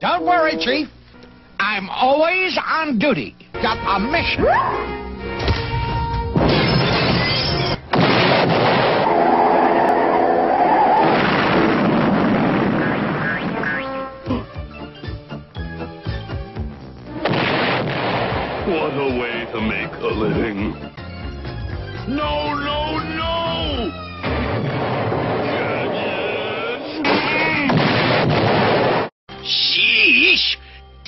Don't worry, Chief. I'm always on duty. Got a mission. What a way to make a living. No, no, no!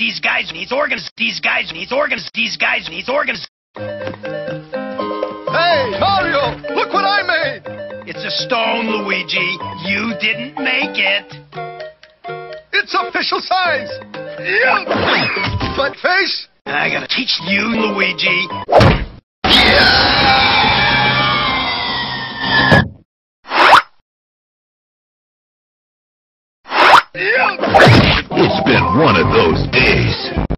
These guys need organs. These guys need organs. These guys need organs. Hey, Mario! Look what I made! It's a stone, Luigi. You didn't make it. It's official size! But face? I gotta teach you, Luigi. It's been one of those days.